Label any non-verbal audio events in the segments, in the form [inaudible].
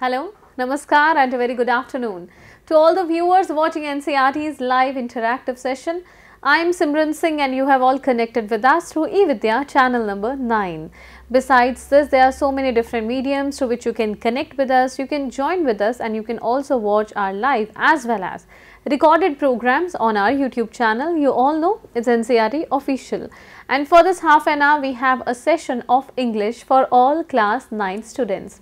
Hello, Namaskar and a very good afternoon. To all the viewers watching NCERT's live interactive session, I am Simran Singh and you have all connected with us through eVidya channel number 9. Besides this, there are so many different mediums through which you can connect with us, you can join with us and you can also watch our live as well as recorded programs on our YouTube channel. You all know it's NCRT official. And for this half an hour, we have a session of English for all class 9 students.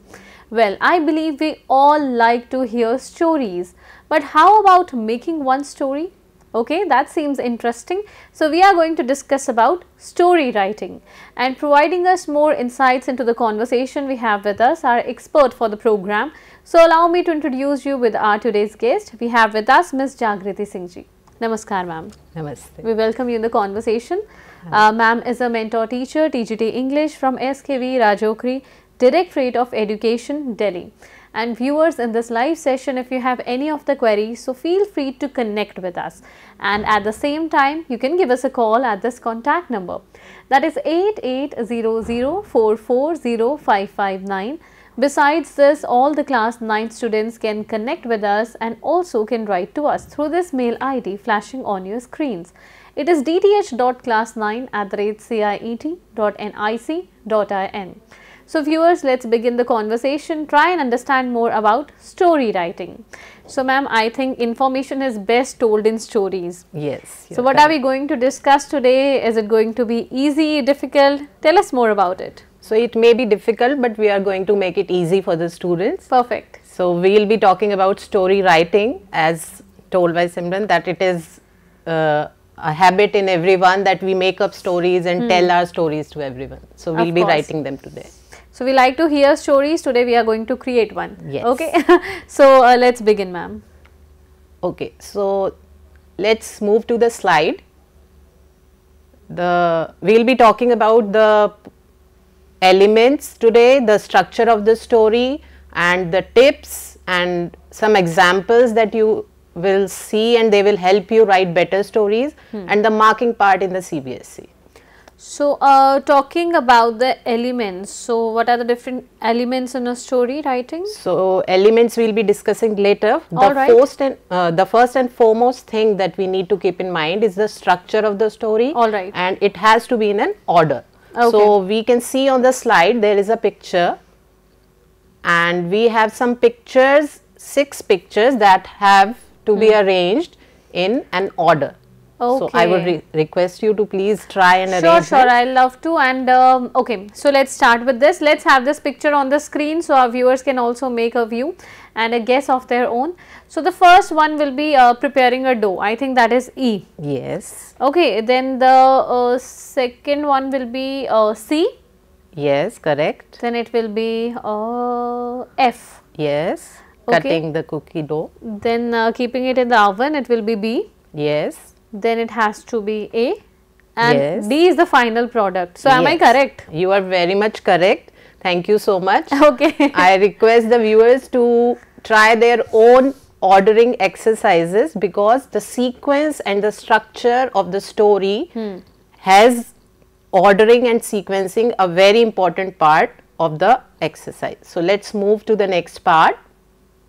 Well, I believe we all like to hear stories, but how about making one story? Okay, that seems interesting. So, we are going to discuss about story writing and providing us more insights into the conversation we have with us, our expert for the program. So, allow me to introduce you with our today's guest. We have with us Ms. Jagriti Singh ji. Namaskar, ma'am. Namaste. We welcome you in the conversation. Uh, ma'am is a mentor teacher, TGT English from SKV Rajokri, Directorate of Education, Delhi. And viewers in this live session, if you have any of the queries, so feel free to connect with us. And at the same time, you can give us a call at this contact number. That is 8800440559. Besides this, all the class 9 students can connect with us and also can write to us through this mail ID flashing on your screens. It is dth.class9 at the rate ciet.nic.in. So, viewers, let's begin the conversation. Try and understand more about story writing. So, ma'am, I think information is best told in stories. Yes. So, what are we going to discuss today? Is it going to be easy, difficult? Tell us more about it. So, it may be difficult, but we are going to make it easy for the students. Perfect. So, we will be talking about story writing as told by Simran that it is uh, a habit in everyone that we make up stories and tell our stories to everyone. So, we will be writing them today. So, we like to hear stories. Today, we are going to create one. Yes. Okay. [laughs] so, uh, let's begin, ma'am. Okay, so let's move to the slide. The we will be talking about the elements today, the structure of the story and the tips and some examples that you will see and they will help you write better stories and the marking part in the CBSE. So, uh, talking about the elements. So, what are the different elements in a story writing? So, elements we will be discussing later. The All right. first and uh, the first and foremost thing that we need to keep in mind is the structure of the story. All right. And it has to be in an order. Okay. So, we can see on the slide there is a picture and we have some pictures, six pictures that have to be arranged in an order. So, I would. Re request you to please try and Sure, arrange sure. them. I love to. And um, okay, so let's start with this. Let's have this picture on the screen so our viewers can also make a view and a guess of their own. So the first one will be uh, preparing a dough. I think that is E. Yes, Okay, then the uh, second one will be uh, C. yes, correct. Then it will be uh, F. Yes, Okay. cutting the cookie dough. Then uh, keeping it in the oven, it will be B. Yes, Then it has to be A. And Yes. D is the final product. So am I correct? You are very much correct. Thank you so much. [laughs] Okay. I request the viewers to try their own ordering exercises because the sequence and the structure of the story Hmm. has ordering and sequencing a very important part of the exercise. So, let us move to the next part.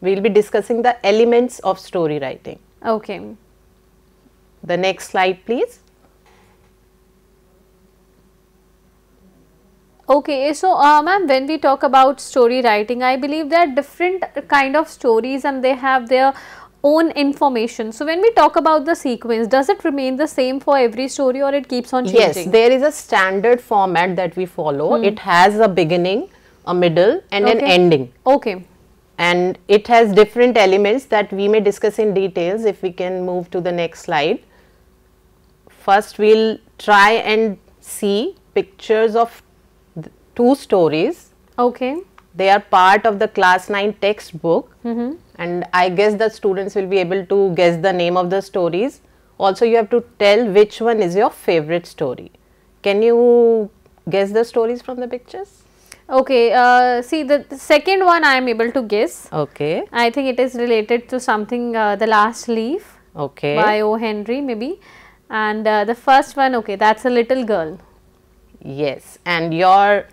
We will be discussing the elements of story writing. okay. The next slide please. Okay, so uh, ma'am, when we talk about story writing, I believe there are different kind of stories and they have their own information. So when we talk about the sequence, does it remain the same for every story or it keeps on changing? Yes, there is a standard format that we follow. It has a beginning, a middle and an Okay. ending Okay. and it has different elements that we may discuss in details if we can move to the next slide. First we will try and see pictures of th- two stories. Okay. They are part of the class 9 textbook Mm-hmm. and I guess the students will be able to guess the name of the stories. Also you have to tell which one is your favorite story. Can you guess the stories from the pictures? Okay. Uh, see, the, the second one I am able to guess. Okay, I think it is related to something, uh, The Last Leaf okay. by O. Henry, maybe. And uh, the first one, okay, that's a little girl. Yes, and your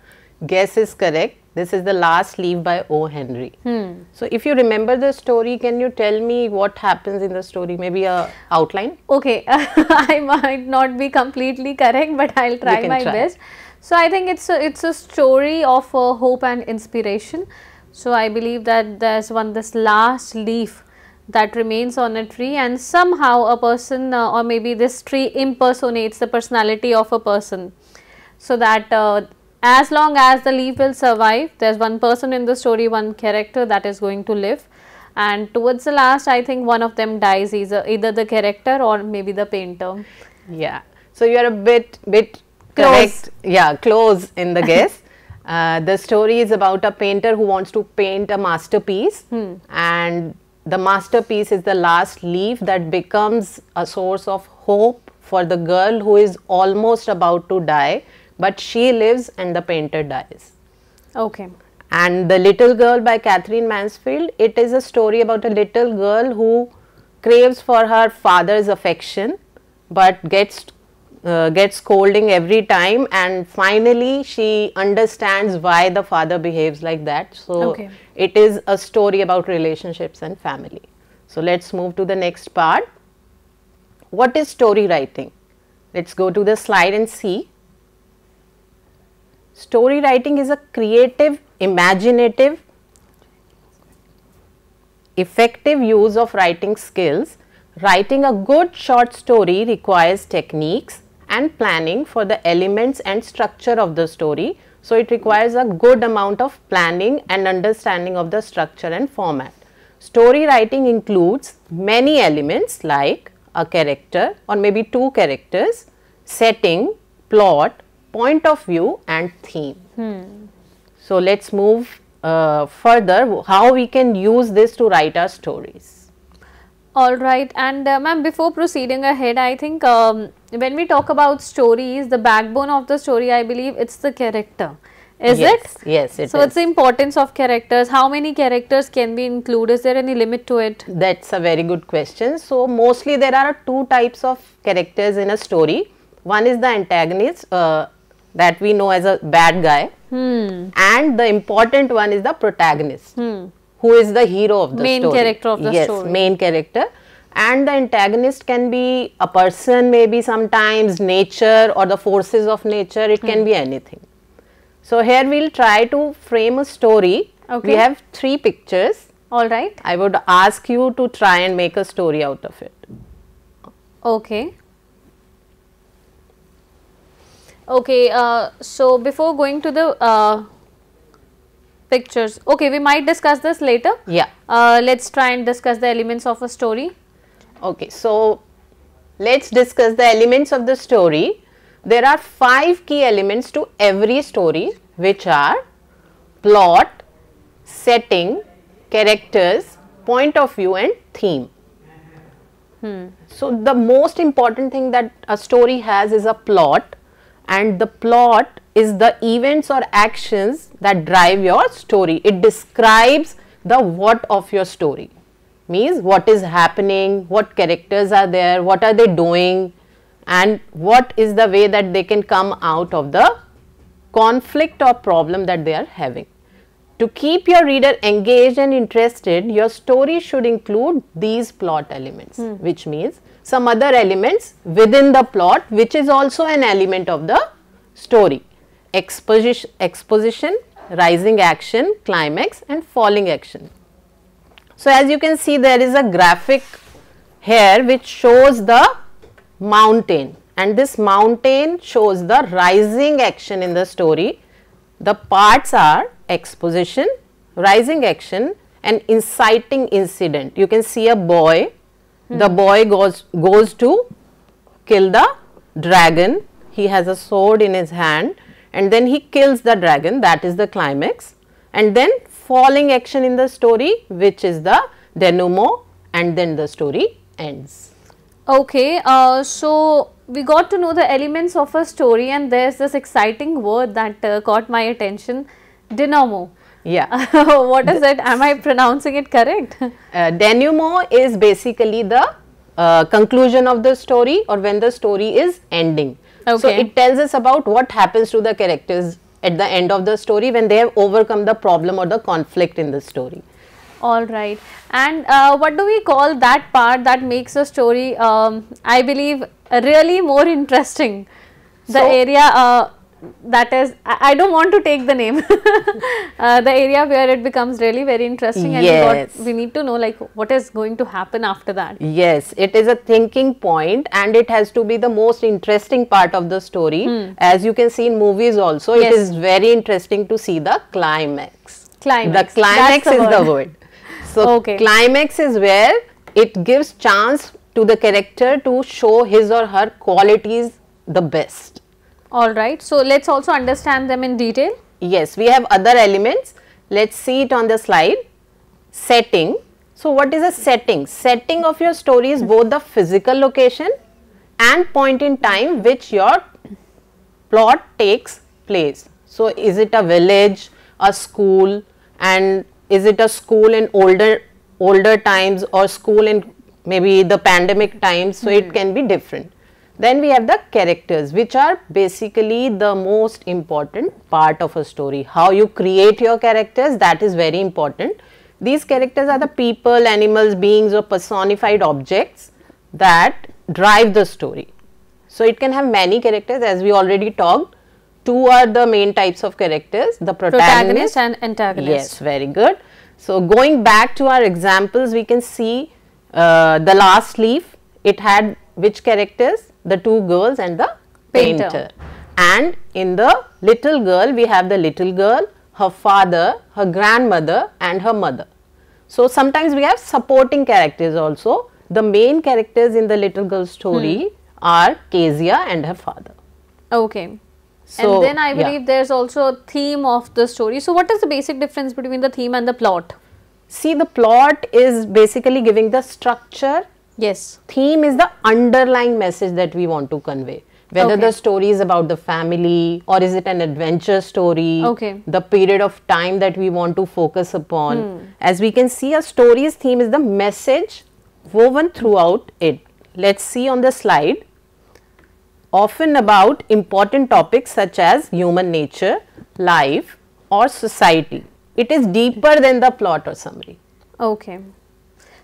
guess is correct. This is the last leaf by O. Henry. Hmm. So if you remember the story, can you tell me what happens in the story? Maybe a outline. Okay, [laughs] I might not be completely correct, but I'll try my try. best. So I think it's a, it's a story of uh, hope and inspiration. So I believe that there's one this last leaf that remains on a tree and somehow a person uh, or maybe this tree impersonates the personality of a person. So that uh, as long as the leaf will survive, there's one person in the story, one character that is going to live and towards the last I think one of them dies either, either the character or maybe the painter. Yeah. So you are a bit bit Close. correct. Yeah, close in the guess. [laughs] uh, the story is about a painter who wants to paint a masterpiece, and the masterpiece is the last leaf that becomes a source of hope for the girl who is almost about to die, but she lives and the painter dies. Okay. And The Little Girl by Katherine Mansfield, it is a story about a little girl who craves for her father's affection but gets uh, gets scolding every time and finally she understands why the father behaves like that. So Okay. it is a story about relationships and family. So let's move to the next part. What is story writing? Let's go to the slide and see. Story writing is a creative, imaginative, effective use of writing skills. Writing a good short story requires techniques and planning for the elements and structure of the story. So, it requires a good amount of planning and understanding of the structure and format. Story writing includes many elements like a character or maybe two characters, setting, plot, point of view and theme. So, let us move uh, further how we can use this to write our stories. All right, and uh, ma'am, before proceeding ahead, I think um, when we talk about stories, the backbone of the story, I believe it's the character. Is yes, it? Yes, it so, is. it's the importance of characters. How many characters can be included? Is there any limit to it? That's a very good question. So, mostly there are two types of characters in a story. One is the antagonist uh, that we know as a bad guy, Hmm. and the important one is the protagonist, who is the hero of the Main story. character of the yes, story. main character. And the antagonist can be a person, maybe sometimes nature or the forces of nature. It Hmm. can be anything. So here we'll try to frame a story. Okay. We have three pictures. All right. I would ask you to try and make a story out of it. Okay. Okay, uh, so before going to the uh, pictures, okay, we might discuss this later. Yeah. Uh, let's try and discuss the elements of a story. Okay. So let's discuss the elements of the story. There are five key elements to every story, which are plot, setting, characters, point of view, and theme. Hmm. So the most important thing that a story has is a plot and the plot is the events or actions that drive your story. It describes the what of your story. Means what is happening, what characters are there, what are they doing and what is the way that they can come out of the conflict or problem that they are having. To keep your reader engaged and interested, your story should include these plot elements, hmm. which means some other elements within the plot, which is also an element of the story. Exposition, exposition rising action, climax, and falling action. So, as you can see, there is a graphic here which shows the mountain, and this mountain shows the rising action in the story. The parts are exposition, rising action, and inciting incident. You can see a boy. The boy goes goes to kill the dragon. He has a sword in his hand, and then he kills the dragon. That is the climax. And then falling action in the story, which is the denouement, and then the story ends. Okay, uh, so we got to know the elements of a story, and there's this exciting word that uh, caught my attention dynamo. Yeah. [laughs] what is it? Am I pronouncing it correct? Uh, denouement is basically the uh, conclusion of the story or when the story is ending. Okay. So it tells us about what happens to the characters at the end of the story when they have overcome the problem or the conflict in the story. All right. And uh, what do we call that part that makes a story, um, I believe, really more interesting? The So- area uh, that is, I, I don't want to take the name, [laughs] uh, the area where it becomes really very interesting and we, Yes. got, we need to know like what is going to happen after that. Yes, it is a thinking point and it has to be the most interesting part of the story. As you can see in movies also, Hmm. Yes. it is very interesting to see the climax. Climax. The climax That's is the word. word. So, Okay. climax is where it gives chance to the character to show his or her qualities the best. All right. So let's also understand them in detail. Yes, we have other elements. Let's see it on the slide. Setting. So, what is a setting? Setting of your story is both the physical location and point in time which your plot takes place. So, is it a village, a school and is it a school in older older times or school in maybe the pandemic times so it hmm. can be different then we have the characters which are basically the most important part of a story how you create your characters that is very important these characters are the people animals beings or personified objects that drive the story so it can have many characters as we already talked two are the main types of characters the Protagonist and antagonist. Yes, very good. So, going back to our examples, we can see uh, the last leaf, it had which characters? The two girls and the Painter. painter. And in the little girl, we have the little girl, her father, her grandmother and her mother. So, sometimes we have supporting characters also. The main characters in the little girl story hmm. are Kezia and her father. Okay. So, and then I yeah. believe there's also a theme of the story. So what is the basic difference between the theme and the plot? See, the plot is basically giving the structure Yes. theme is the underlying message that we want to convey whether Okay. the story is about the family or is it an adventure story Okay. the period of time that we want to focus upon Hmm. as we can see a story's theme is the message woven throughout it let's see on the slide often about important topics such as human nature life or society it is deeper than the plot or summary Okay.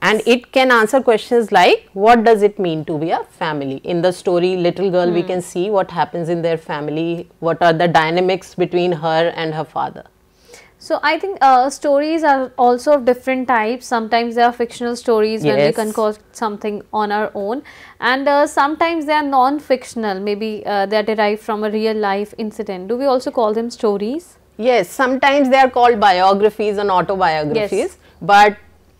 And it can answer questions like what does it mean to be a family in the story little girl we can see what happens in their family what are the dynamics between her and her father So I think uh, stories are also of different types. Sometimes they are fictional stories when we Yes. concoct something on our own, and uh, sometimes they are non-fictional. Maybe uh, they are derived from a real life incident. Do we also call them stories? yes sometimes they are called biographies and autobiographies but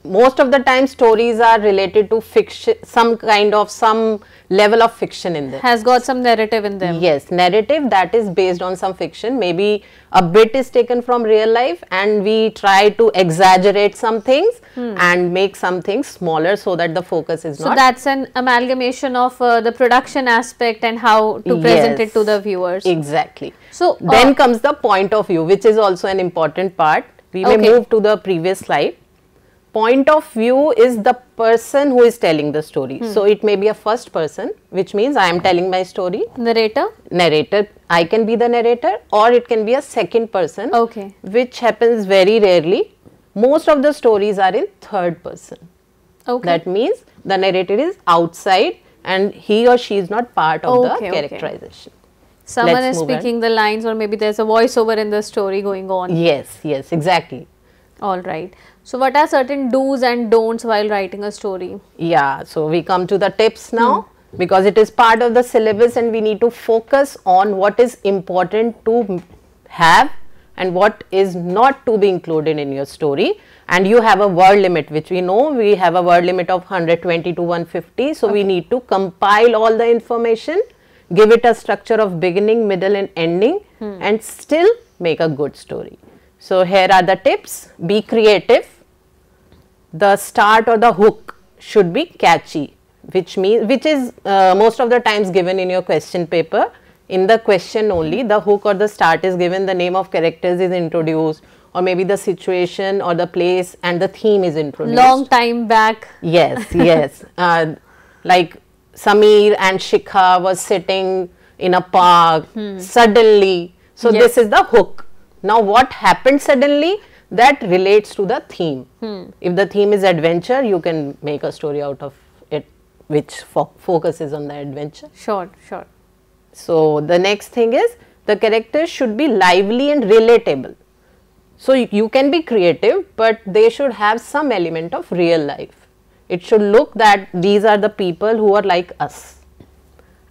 most of the time stories are related to fiction some kind of some level of fiction in them Has got some narrative in them. Yes, narrative that is based on some fiction. Maybe a bit is taken from real life and we try to exaggerate some things and make some things smaller so that the focus is Hmm. So not. that's an amalgamation of uh, the production aspect and how to present it to the viewers. Exactly. So then uh, comes the point of view, which is also an important part. We may Okay. move to the previous slide. Point of view is the person who is telling the story. Hmm. So it may be a first person, which means I am telling my story. narrator. narrator i can be the narrator or it can be a second person Okay. which happens very rarely most of the stories are in third person Okay. that means the narrator is outside and he or she is not part of Okay, the okay. characterization Someone let's is move on. speaking the lines, or maybe there's a voiceover in the story going on. yes yes exactly All right. So, what are certain do's and don'ts while writing a story? yeah so we come to the tips now. Because it is part of the syllabus and we need to focus on what is important to have and what is not to be included in your story. And you have a word limit which we know we have a word limit of 120 to 150 so we need to compile all the information give it a structure of beginning middle and ending hmm. and still make a good story. So here are the tips. Be creative the start or the hook should be catchy which means which is uh, most of the times given in your question paper in the question only the hook or the start is given the name of characters is introduced or maybe the situation or the place and the theme is introduced Long time back. yes [laughs] yes uh, like samir and shikha was sitting in a park suddenly So Yes. this is the hook. Now what happened suddenly that relates to the theme. Hmm. If the theme is adventure, you can make a story out of it which fo- focuses on the adventure. Sure, sure. So the next thing is the characters should be lively and relatable. So you, you can be creative, but they should have some element of real life. It should look that these are the people who are like us.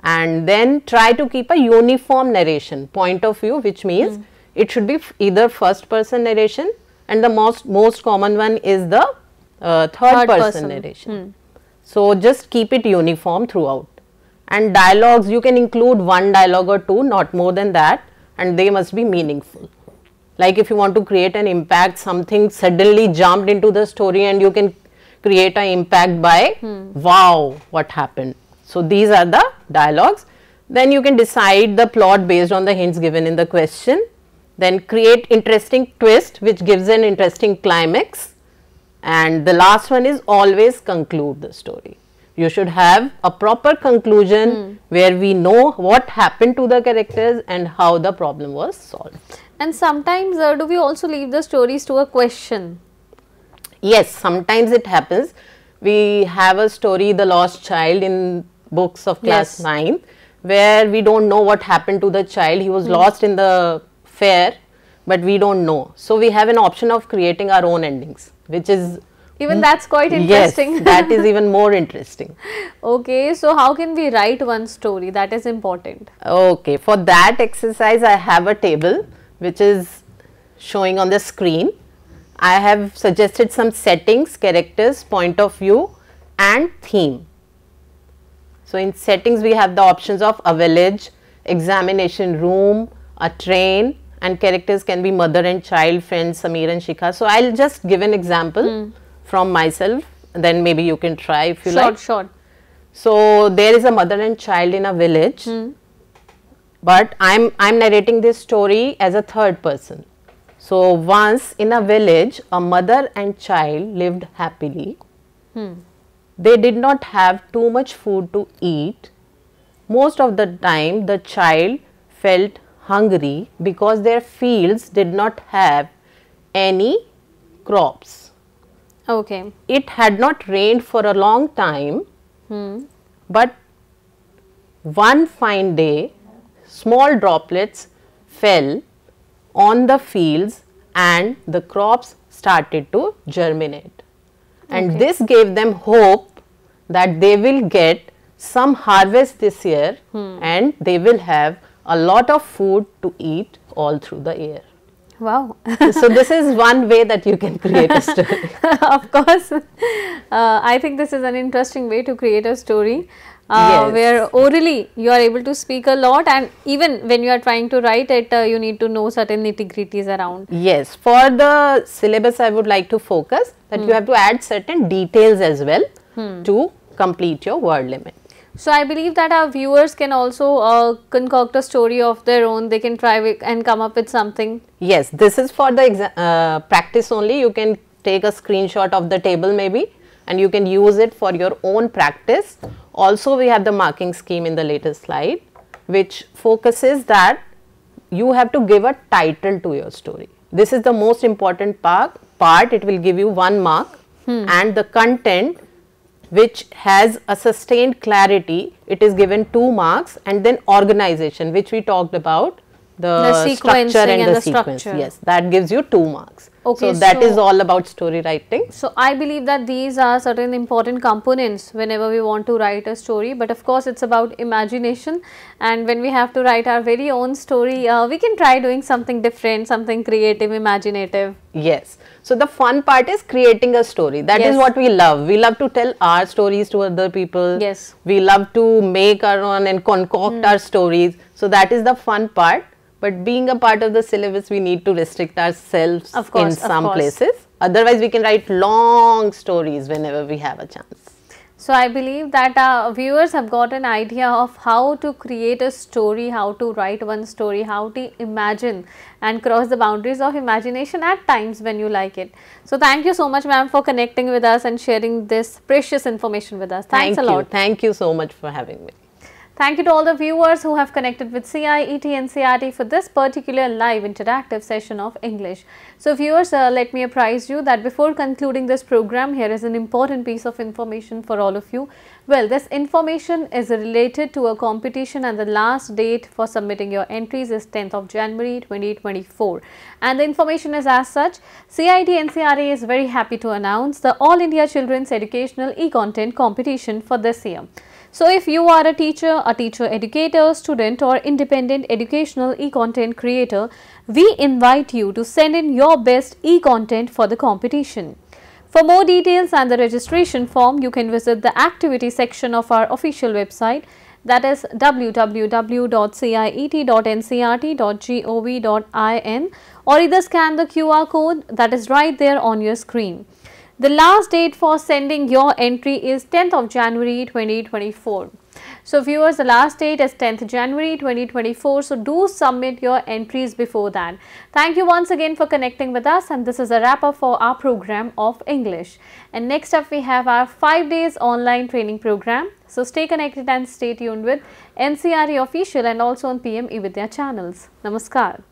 And then try to keep a uniform narration point of view, which means hmm. it should be either first person narration and the most most common one is the uh, third, Third person, person. narration. So just keep it uniform throughout. And dialogues, you can include one dialogue or two, not more than that, and they must be meaningful. Like if you want to create an impact, something suddenly jumped into the story and you can create an impact by wow, what happened. So these are the dialogues. Then you can decide the plot based on the hints given in the question. Then create interesting twist which gives an interesting climax and the last one is always conclude the story. You should have a proper conclusion where we know what happened to the characters and how the problem was solved. And sometimes uh, do we also leave the stories to a question? Yes, sometimes it happens. We have a story, The Lost Child, in books of class Yes. 9, where we don't know what happened to the child. He was lost in the fair, but we don't know. So, we have an option of creating our own endings, which is Even that's quite interesting. Yes, [laughs] that is even more interesting. [laughs] okay, so how can we write one story? That is important. Okay, for that exercise, I have a table which is showing on the screen. I have suggested some settings, characters, point of view, and theme. So, in settings, we have the options of a village, examination room, a train, and characters can be mother and child, friends, Samir and Shikha. So, I'll just give an example hmm. from myself, then maybe you can try if you Sure, like. sure. So there is a mother and child in a village, hmm. but I'm I'm narrating this story as a third person. So once in a village, a mother and child lived happily. Hmm. They did not have too much food to eat. Most of the time, the child felt hungry because their fields did not have any crops. Okay. It had not rained for a long time. Hmm. But one fine day, small droplets fell on the fields and the crops started to germinate. And Okay. this gave them hope that they will get some harvest this year hmm. and they will have a lot of food to eat all through the year. Wow. so, this is one way that you can create a story. [laughs] of course. Uh, I think this is an interesting way to create a story. Uh, Yes. Where orally you are able to speak a lot, and even when you are trying to write it, uh, you need to know certain nitty gritties around. Yes, for the syllabus, I would like to focus that you have to add certain details as well to complete your word limit. So I believe that our viewers can also uh, concoct a story of their own. They can try and come up with something. Yes, this is for the exa- uh, practice only. You can take a screenshot of the table maybe and you can use it for your own practice. Also, we have the marking scheme in the latest slide, which focuses that you have to give a title to your story. This is the most important part. Part it will give you one mark, and the content which has a sustained clarity. It is given 2 marks and then organization which we talked about the, The structure and, and the, the sequence. structure. yes that gives you 2 marks Okay, so that is so- all about story writing So I believe that these are certain important components whenever we want to write a story. But of course, it's about imagination. And when we have to write our very own story, uh, we can try doing something different, something creative, imaginative. yes so the fun part is creating a story That is Yes. what we love we love to tell our stories to other people Yes. we love to make our own and concoct our stories so that is the fun part but being a part of the syllabus we need to restrict ourselves Of course, in some places otherwise we can write long stories whenever we have a chance So I believe that our viewers have got an idea of how to create a story, how to write one story, how to imagine and cross the boundaries of imagination at times when you like it. So thank you so much ma'am for connecting with us and sharing this precious information with us. Thanks Thank a you. lot. Thank you so much for having me. Thank you to all the viewers who have connected with CIET and CRT for this particular live interactive session of English. So viewers, uh, let me apprise you that before concluding this program, here is an important piece of information for all of you. Well, this information is related to a competition and the last date for submitting your entries is 10th of January 2024. And the information is as such, CIET NCERT is very happy to announce the All India Children's Educational E-Content Competition for this year. So, if you are a teacher, a teacher educator, student or independent educational e-content creator, we invite you to send in your best e-content for the competition. For more details and the registration form, you can visit the activity section of our official website that is www.ciet.ncert.gov.in or either scan the QR code that is right there on your screen. The last date for sending your entry is 10th of January 2024. So viewers, the last date is 10th January 2024. So do submit your entries before that. Thank you once again for connecting with us and this is a wrap up for our program of English. And next up we have our 5 days online training program. So stay connected and stay tuned with NCERT official and also on PM eVidya channels. Namaskar.